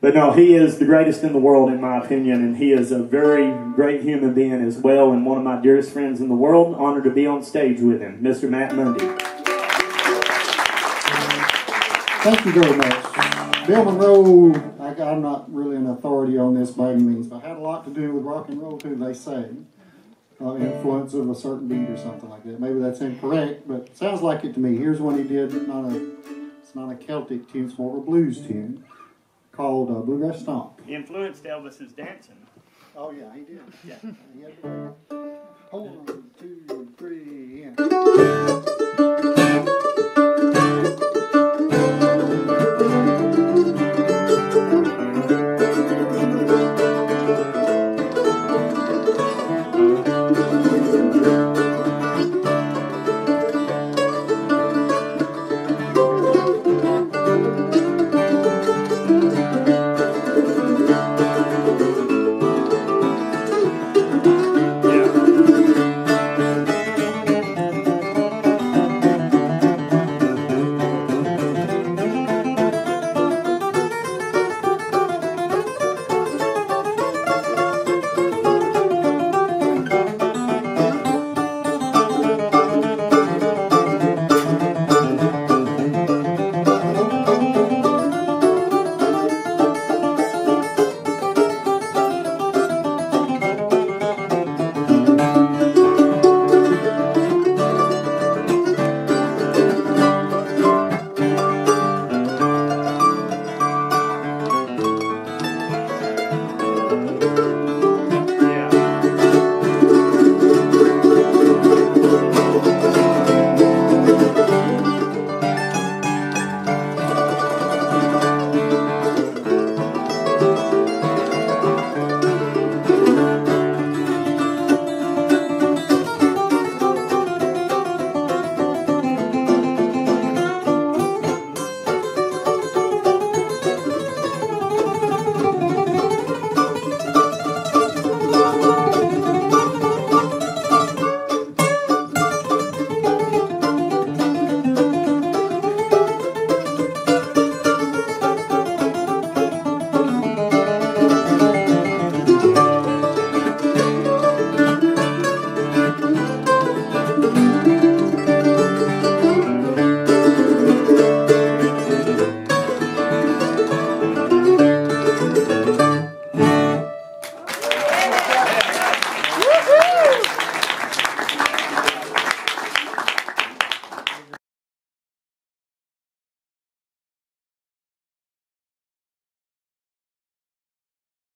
But no, he is the greatest in the world, in my opinion, and he is a very great human being as well, and one of my dearest friends in the world. Honored to be on stage with him, Mr. Matt Mundy. Thank you very much. Bill Monroe, I, I'm not really an authority on this by any means, but had a lot to do with rock and roll too, they say. Uh, influence of a certain beat or something like that. Maybe that's incorrect, but sounds like it to me. Here's one he did, not a, it's not a Celtic tune, it's more of a blues tune called uh, Bluegrass Stomp. He influenced Elvis's dancing. Oh, yeah, he did. Yeah. He Hold on, two, three, and.